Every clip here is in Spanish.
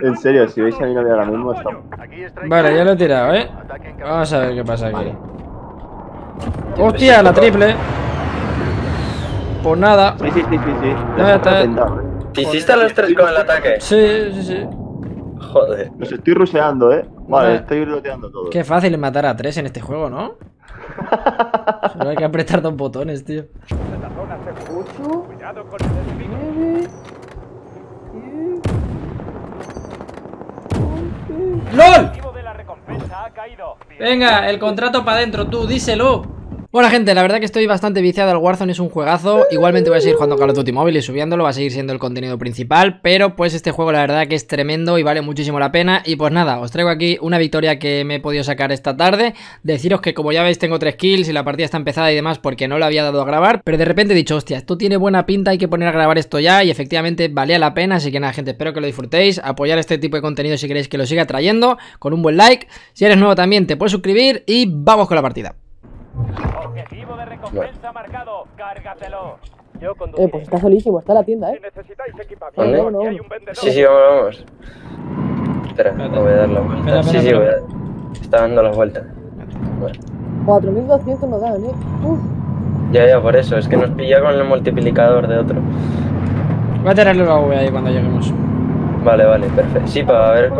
en serio, si veis a mi novia ahora mismo, está... Vale, ya lo he tirado, ¿eh? Vamos a ver qué pasa aquí. ¡Hostia, la triple! Pues nada. Sí, sí, sí, sí. sí. No, ya está. ¿eh? ¿Te hiciste los tres con el ataque? Sí, sí, sí. Joder. Los estoy ruseando, ¿eh? Vale, Vale. estoy roteando todo. Qué fácil es matar a tres en este juego, ¿no? Solo hay que apretar dos botones, tío. 8, 9, ¡LOL! Venga, el contrato para adentro, tú, díselo. Bueno gente, la verdad que estoy bastante viciado al Warzone, es un juegazo. Igualmente voy a seguir jugando Call of Duty Mobile y subiéndolo Va a seguir siendo el contenido principal Pero pues este juego la verdad que es tremendo y vale muchísimo la pena. Y pues nada, os traigo aquí una victoria que me he podido sacar esta tarde. Deciros que como ya veis tengo 3 kills y la partida está empezada y demás Porque no lo había dado a grabar Pero de repente he dicho, hostia, esto tiene buena pinta, hay que poner a grabar esto ya Y efectivamente valía la pena, así que nada gente, espero que lo disfrutéis. Apoyar este tipo de contenido si queréis que lo siga trayendo Con un buen like. Si eres nuevo también te puedes suscribir y vamos con la partida Objetivo de recompensa marcado. Cárgatelo. Yo Eh, pues está solísimo, está la tienda, eh. necesitáis equipamiento. No, no. aquí hay un vendedor. Sí, sí, vamos, vamos. Espera, no voy a dar la vuelta. Sí, sí, voy a... Está dando la vuelta. Bueno, 4200 nos dan, eh. Uf, ya, ya, por eso. Es que nos pilla con el multiplicador de otro. Voy a tirarle la V ahí cuando lleguemos Vale, vale, perfecto. Sí, para ver...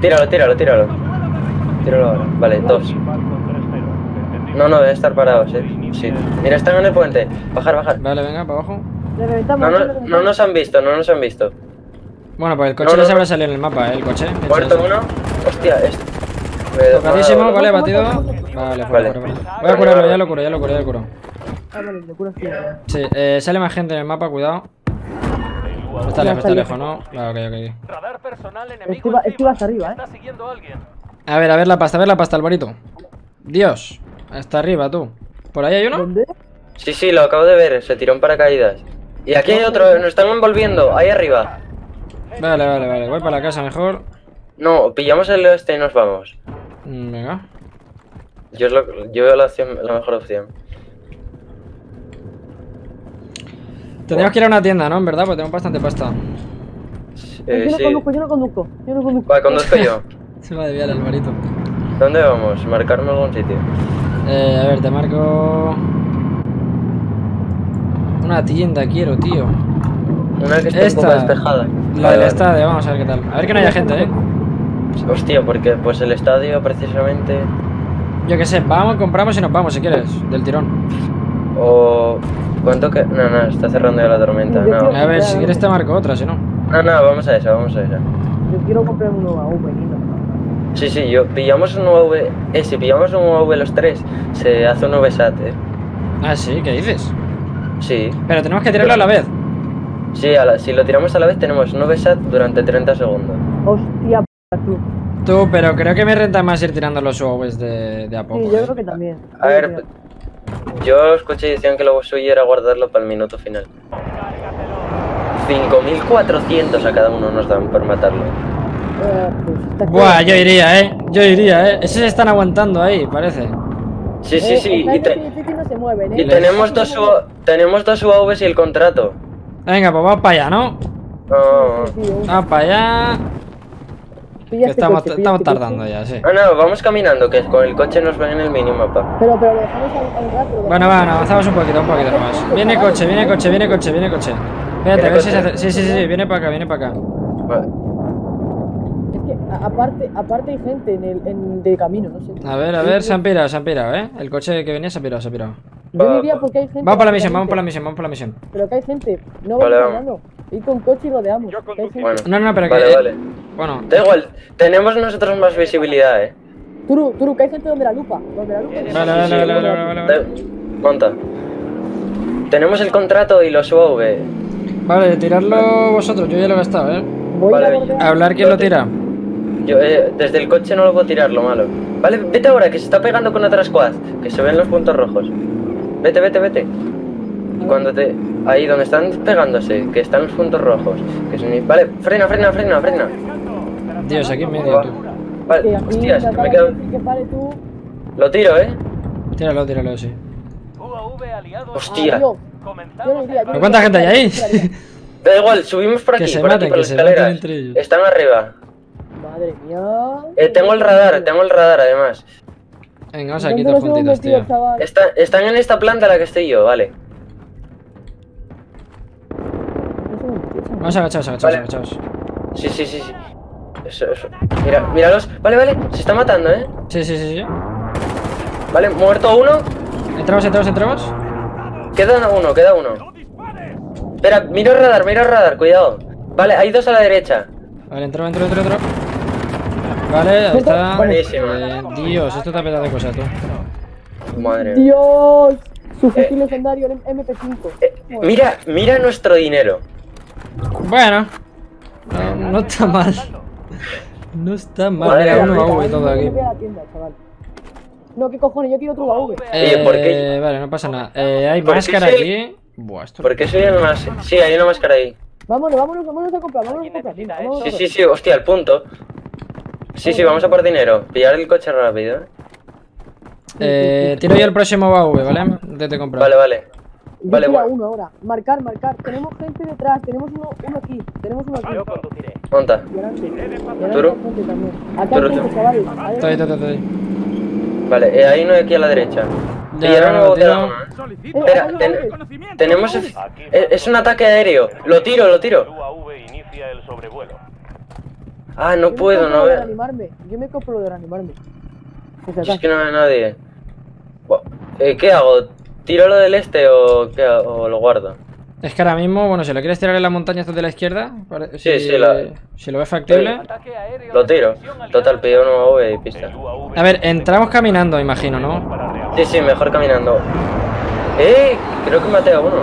Tíralo, tíralo, tíralo. Tíralo ahora. Vale, dos. No, no, debe estar parados, eh. Sí. Mira, están en el puente. Bajar, bajar. Vale, venga, para abajo No, no, no nos han visto, no nos han visto. Bueno, pues el coche No, no, no, se habrá salido en el mapa, ¿eh? El coche Muerto uno. Hostia, este. Me- Tocadísimo, Vale, vale, batido. Vale, fuera, Vale. fuera, fuera. Voy a curarlo, ya lo curo, ya lo curo, ya lo curo Ah, vale, curas. Sí, eh, sale más gente en el mapa, cuidado Está lejos, está lejos, ¿no? Vale, ok, ok Radar personal enemigo arriba, eh. A ver, a ver la pasta, a ver la pasta, Alvarito Dios, hasta arriba, tú ¿Por ahí hay uno? ¿Dónde? Sí, sí, lo acabo de ver. Se tiró en paracaídas. Y aquí hay otro, nos están envolviendo. Ahí arriba. Vale, vale, vale, voy para la casa mejor No, pillamos el este y nos vamos. Mm, Venga Yo, es lo, yo veo la, opción, la mejor opción. Tendríamos que ir a una tienda, ¿no? En verdad, porque tenemos bastante pasta Eh, yo no sí. conduzco, yo no conduzco. Yo no conduzco. Va, conduzco yo. Se va a desviar Alvarito ¿Dónde vamos? Marcarme algún sitio. Eh, a ver, te marco... Una tienda quiero, tío Una que esté un poco Esta. despejada. La Vale, del vale. estadio, vamos a ver qué tal A ver que no haya gente, ¿eh? Hostia, porque pues el estadio precisamente... Yo qué sé, vamos, compramos y nos vamos si quieres Del tirón O... ¿Cuánto que...? No, no, está cerrando ya la tormenta. No, A ver, si quieres te marco otra, si no no, no vamos a esa, vamos a esa. Yo quiero comprar un nuevo AV, Nino. Sí, sí, yo pillamos un UAV... Eh, si pillamos un UAV los tres, se hace un VSAT, eh. Ah, sí, ¿qué dices? Sí, Pero tenemos que tirarlo a la vez sí, a la- si lo tiramos a la vez tenemos un VSAT durante 30 segundos. Hostia, p tú. Tú, pero creo que me renta más ir tirando los UAVs de, de a poco Sí, yo ¿eh? creo que también. A ver, yo escuché y decían que lo suyo era guardarlo para el minuto final. 5.400 a cada uno nos dan por matarlo. Eh, pues está Buah, claro. yo iría, eh Yo iría, eh Esos se están aguantando ahí, parece Sí, sí, Eh, sí, está y, en te- sitio y no se mueven, y eh. tenemos, dos UA- tenemos dos UAVs y el contrato. Venga, pues vamos para allá, ¿no? No, Sí, sí, Vamos para allá este estamos, coche, estamos coche. tardando ya, sí no, no, vamos caminando, que con el coche nos ven en el minimapa. Pero, pero lo dejamos al, al rato. Bueno, bueno, avanzamos un poquito, un poquito nomás Viene coche, viene coche, viene coche, viene coche Espérate, a ¿Viene ver si se hace... Sí, sí, sí, sí, viene para acá, viene para acá Vale. Aparte, aparte hay gente en el en, de camino, no sé. A ver, a ver, se han pirado, se han pirado, ¿eh? El coche que venía se ha pirado, se ha pirado Yo diría porque hay gente. Vamos por la misión, vamos por la misión, vamos por la misión Pero que hay gente. No Vale, vamos. Ir con coche y rodeamos. Yo. Bueno, No, no, pero que... vale, vale. Bueno, Da igual, tenemos nosotros más visibilidad, eh. Turu, Turu, que hay gente donde la lupa. Donde la lupa. Vale, vale, vale, vale, Monta. Tenemos el contrato y los UAV. Vale, tirarlo vosotros, yo ya lo he gastado, ¿eh? Voy Vale, a. Hablar quién lo tira Yo eh, desde el coche no lo puedo tirar, lo malo. Vale, vete ahora, que se está pegando con otra squad. Que se ven los puntos rojos. Vete, vete, vete. Y cuando te... Ahí, donde están pegándose, que están los puntos rojos. Que son... Vale, frena, frena, frena, frena. Dios, aquí en medio, tú Que Vale, aquí hostias, me que quedo... que pare tú. Lo tiro, ¿eh? Tíralo, tíralo, sí. Hostia. Adiós. ¿Cuánta gente hay ahí? Da igual, subimos por Que aquí, se por aquí, maten, por que ellos. Están arriba. Madre mía. Eh, tengo el radar, tengo el radar además. Venga, vamos aquí ¿Dónde todos juntitos, metido, tío. Está- están en esta planta en la que estoy yo, vale. Vamos agachados, agachados, Vale. agachados. Sí, sí, sí, sí. Eso, eso. Mira, míralos. Vale, vale, se está matando, ¿eh? Sí, sí, sí, sí. Vale, muerto uno. Entramos, entramos, entramos. Queda uno, queda uno. Espera, mira el radar, mira el radar, cuidado. Vale, hay dos a la derecha. Vale, entró, entró, entró, entró. Vale, ahí está. Buenísimo. Eh, Dios, esto está petado de cosas, tú. Madre mía. Dios. Su fusil legendario, el MP5. Eh, mira, mira nuestro dinero. Bueno. No, no está mal. No está mal. Madre uno AV y todo aquí. No, ¿qué cojones? Yo quiero otro AV. Oye, ¿por qué? Eh, Vale, no pasa nada. Eh, hay ¿Por qué máscara aquí. Buah, esto. ¿Por qué soy el más...? Sí, hay una máscara ahí. Vámonos, vámonos, vámonos a comprar, vámonos a comprar. vámonos. Sí, sí, sí, hostia, al punto. Sí, sí, vamos a por dinero. Pillar el coche rápido. ¿eh? Eh, tiro yo el próximo AV, ¿vale? Desde comprar. Vale, vale. Yo Vale, bueno. uno ahora. Marcar, marcar. Tenemos gente detrás, tenemos uno, uno aquí. Tenemos uno aquí. Yo conduciré. Monta. Turo. Acá Turo, gente, chavales. Ahí Estoy, estoy. Vale, eh, hay uno aquí a la derecha. Ya, uno, ¿eh? Eh, Espera, ten- tenemos... Es un ataque aéreo. Lo tiro, lo El tiro. UAV inicia el sobrevuelo. Ah, no puedo, no veo. reanimarme. Yo me compro lo de reanimarme. Si Es que no veo a nadie. Eh, ¿Qué hago? ¿Tiro lo del este o, qué hago? o lo guardo? Es que ahora mismo, bueno, si lo quieres tirar en la montaña de la izquierda, pare- Sí, si, sí, la- si lo ves factible. Lo tiro. Total, pido una OV y pista. UAV A ver, entramos caminando, imagino, ¿no? Sí, sí, mejor caminando. ¡Eh! Creo que maté a uno.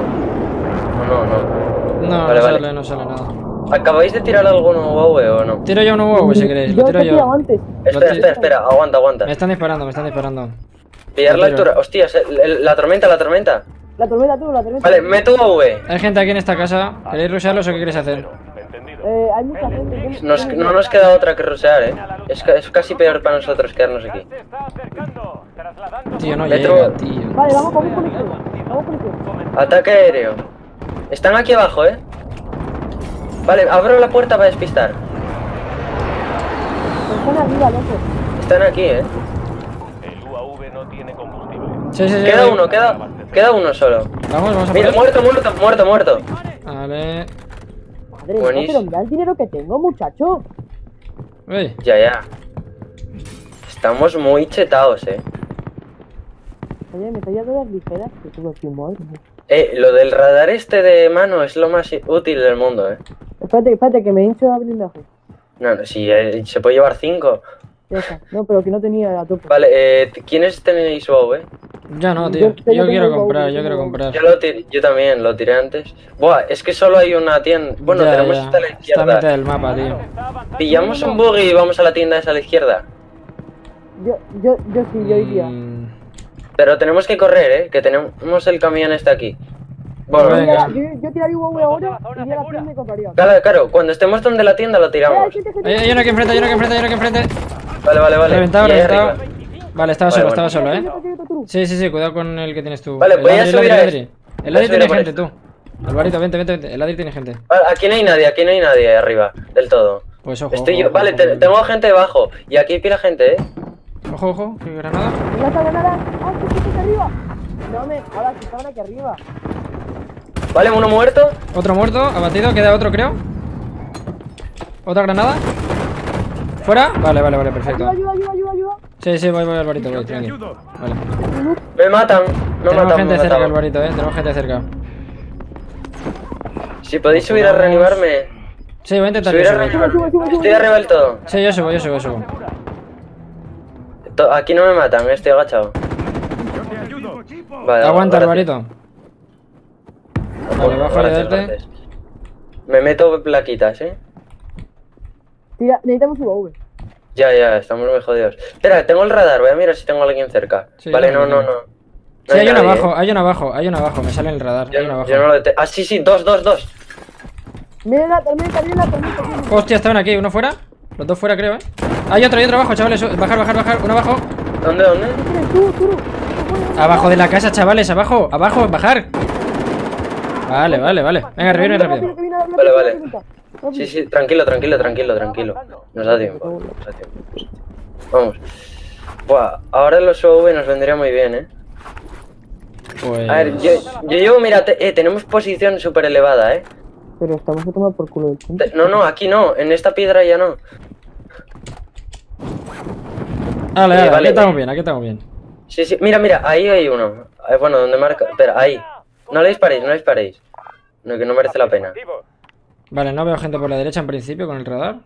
O no, no. No, Vale, no vale. no sale nada. ¿Acabáis de tirar alguno UAV o no? Tiro yo un UAV si queréis, lo tiro yo. antes. Espera, espera, espera. Aguanta, aguanta. Me están disparando, me están disparando. Pillar la altura. Hostias, el- el- la tormenta, la tormenta. La tormenta tú, la tormenta. Vale, meto UAV. Hay gente aquí en esta casa. ¿Queréis rushearlos o qué queréis hacer? Entendido. Eh, hay mucha gente. Nos- no nos queda otra que rusear, eh. Es, es casi peor para nosotros quedarnos aquí. Tío, no Metro- llega, tío. Vale, vamos, vamos por izquierda. Vamos por izquierda. Ataque aéreo. Están aquí abajo, eh. Vale, abro la puerta para despistar. Están arriba, loco. Están aquí, eh. El UAV no tiene combustible. Sí, sí, sí. Queda uno, queda, queda uno solo. Vamos, vamos a Mira, muerto, muerto, muerto, muerto. Vale. Madre mía, Buenísimo. pero mira el dinero que tengo, muchacho. Uy, Ya, ya. Estamos muy chetados, eh. Oye, me de las ligeras que tuve aquí, madre mía. Eh, lo del radar este de mano es lo más útil del mundo, eh. Espérate, espérate, que me hincho a blindaje. No, no, si eh, se puede llevar cinco. Ya está. No, pero que no tenía a tope. Vale, eh, ¿quiénes tenéis WoW, eh? ya no, Yo- tío. yo quiero comprar, yo quiero comprar. Yo, lo tiré- yo también lo tiré antes. Buah, es que solo hay una tienda. Bueno, Ya, tenemos ya. esta a la Está a izquierda. mitad del mapa, tío. Pillamos un buggy y vamos a la tienda esa a la izquierda. Yo, yo, yo sí, yo iría. Mm, Pero tenemos que correr, eh, que tenemos el camión este aquí. Bueno, Yo, Venga. yo, yo tiraría un huevo ahora, iría a la tienda y compraría. claro, claro, cuando estemos donde la tienda lo tiramos. Hay, hay uno aquí enfrente, hay uno aquí enfrente, hay uno aquí enfrente. Vale, vale, vale. Reventado, Y reventado. Vale, estaba Vale, solo, bueno. estaba solo, eh. Sí, sí, sí, cuidado con el que tienes tú. Vale, voy a el subir a el Adri. este. Tiene gente, este. tú. Alvarito, vente, vente, vente. El Adri tiene gente. Vale, aquí no hay nadie, aquí no hay nadie arriba, del todo. Pues ojo. Estoy ojo, yo, ojo, vale, ojo, te- ojo. tengo gente debajo. Y aquí hay pila gente, eh. Ojo, ojo, que granada. Lanza granada. ¡Ah, que está arriba! No me jodas, que estaban aquí arriba. Vale, uno muerto. Otro muerto, abatido, queda otro, creo. Otra granada. ¿Fuera? Vale, vale, vale, perfecto. Ayuda, ayuda, ayuda. Sí, sí, voy, voy, Alvarito, voy, tranquilo. Vale. Me matan. Me Tenemos matan, gente me cerca, matan. Alvarito, eh. Tenemos gente cerca. Si podéis subir a reanimarme. Sí, voy a intentar Subir a reanimarme. Estoy arriba del todo. Sí, yo subo, yo subo, yo subo. Aquí no me matan, eh, estoy agachado. Vale, Aguanta. Alvarito. Vale, bajo a Gracias, ayudarte. gracias. Me meto plaquitas, eh. Tira, necesitamos un UV. Ya, ya, estamos muy jodidos. Espera, tengo el radar, voy a mirar si tengo a alguien cerca. Sí, vale, no, no, no. No Sí, hay uno abajo, eh. hay uno abajo, hay uno abajo. Me sale el radar. Yo, Hay uno abajo. yo no lo Ah, sí, sí, dos, dos, dos. Miren la tormenta, miren la tormenta. Hostia, estaban aquí, uno fuera. Los dos fuera, creo, eh. Hay otro, hay otro abajo, chavales. Bajar, bajar, bajar. Uno abajo. ¿Dónde, dónde? Miren, tú, tú. Abajo de la casa, chavales, abajo, abajo, bajar. Vale, vale, vale. Venga, revive rápido. Vale, vale. Sí, sí, tranquilo, tranquilo, tranquilo, tranquilo. Nos da tiempo. Nos da tiempo. Vamos. Buah, ahora los UAV nos vendría muy bien, eh. Pues. A ver, yo, yo llevo, mira, te- eh, tenemos posición súper elevada, eh. Pero estamos a tomar por culo. Te- No, no, aquí no, en esta piedra ya no. Vale, Eh, vale, vale. aquí estamos bien, aquí estamos bien. Sí, sí, mira, mira, ahí hay uno. Eh, bueno, donde marca. Espera, ahí. No le disparéis, no le disparéis. No, que no merece la pena. Vale, no veo gente por la derecha en principio con el radar.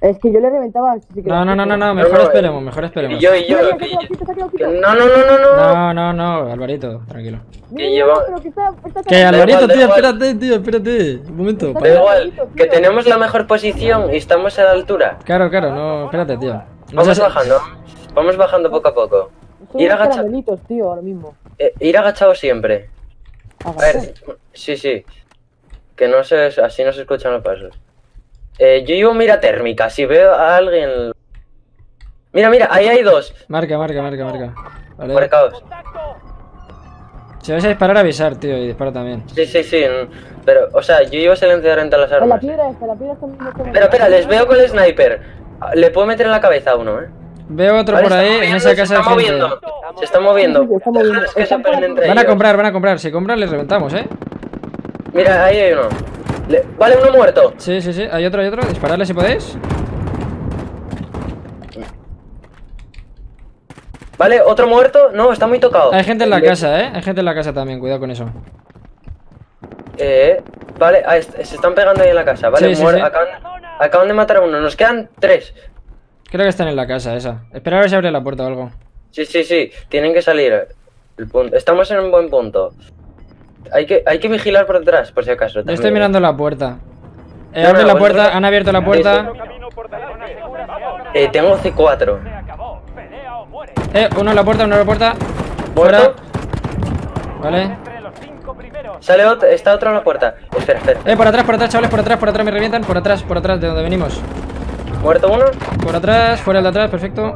Es que yo le reventaba. si No, no, no, no, no, No, mejor no, esperemos, eh, mejor Y esperemos. yo, y yo, que, que se ha quedado no, no, no, no, no. No, no, no, Alvarito, tranquilo. Que pero que Alvarito, tío, espérate, tío, espérate. Un momento. Da igual, que tenemos la mejor posición y estamos a la altura. Claro, claro, no, espérate, tío. No Vamos sé- bajando, vamos bajando poco a poco. Ir unos agacha- caramelitos, tío, ahora mismo. Eh, ir agachado siempre. A ver, sí, sí. Que no se, así no se escuchan los pasos. Eh, yo llevo mira térmica, si veo a alguien... Mira, mira, ahí hay dos. Marca, marca, marca, marca. Vale. Marcaos. Si vais a disparar, avisar, tío, y dispara también. Sí, sí, sí. Pero, o sea, yo llevo silenciador entre las En la armas. piedra la piedra está Espera, espera, les veo con el sniper. Ah, Le puedo meter en la cabeza a uno, eh. Veo otro Vale, por ahí, en esa casa de gente. moviendo. Se está moviendo. Se está moviendo. Que se aquí. entre Van a ellos. comprar, van a comprar. Si compran, les reventamos, eh. Mira, ahí hay uno. Le- Vale, uno muerto. Sí, sí, sí. Hay otro, hay otro. Dispararle si podéis. Vale, otro muerto. No, está muy tocado. Hay gente en la Le- casa, eh. Hay gente en la casa también, cuidado con eso. Eh, vale, se están pegando ahí en la casa. Vale, Sí, sí, sí. Acaban, acaban de matar a uno. Nos quedan tres. Creo que están en la casa esa. Espera a ver si abre la puerta o algo. Sí, sí, sí. Tienen que salir. El punto. Estamos en un buen punto. Hay que, hay que vigilar por detrás, por si acaso. Yo estoy también. mirando la puerta. Eh, No, abre no, la puerta, han abierto la puerta. Eh, tengo C4. Se acabó. Pelea o muere. Eh, uno en la puerta, uno en la puerta. ¿Muerto? Vale. Cinco primeros. Sale otro, está otro en la puerta. Espera, espera. Eh, por atrás, por atrás, chavales, por atrás, por atrás me revientan. Por atrás, por atrás, de donde venimos. ¿Muerto uno? Por atrás, fuera el de atrás, perfecto.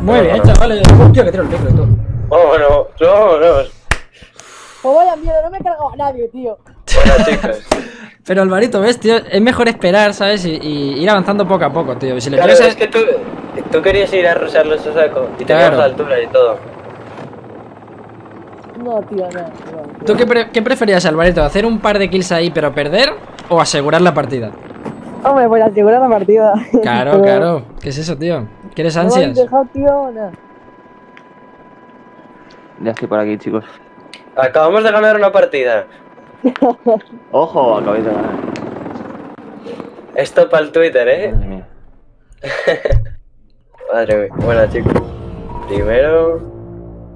Muy bien, chavales. Hostia, que tiro el micro y todo. Vámonos, vámonos. Pues vaya mierda, no me he cargado a nadie, tío. Bueno, chicos. Pero Alvarito, ves, tío, es mejor esperar, ¿sabes? Y, y ir avanzando poco a poco, tío. Si le Claro, es que tú, tú querías ir a rozarlos a saco. Y Claro. teníamos la altura y todo. No, tío, no. no. ¿Tú qué, pre- qué preferías, Alvarito? ¿Hacer un par de kills ahí pero perder? ¿O asegurar la partida? Hombre, pues asegurar la partida. Claro, Pero- claro. ¿Qué es eso, tío? ¿Quieres No ansias? dejado, tío, nada. Ya estoy por aquí, chicos. Acabamos de ganar una partida. Ojo, acabáis de ganar. Esto para el Twitter, ¿eh? Madre mía. Madre mía. Bueno, chicos. Primero.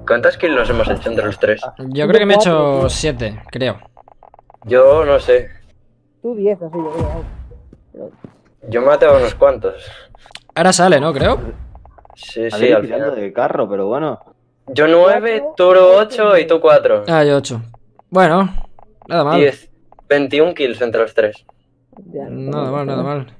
¿Cuántas kills nos hemos hecho entre los tres? Yo creo que me he hecho 7, creo. Yo no sé. Tú 10, así yo creo. Yo maté a unos cuantos. Ahora sale, ¿no? Creo. Sí, sí, al final. de carro, pero bueno. Yo 9, tú 8 y tú 4. Ah, yo 8. Bueno, nada mal. 10. 21 kills entre los tres. Ya. Nada mal, nada mal.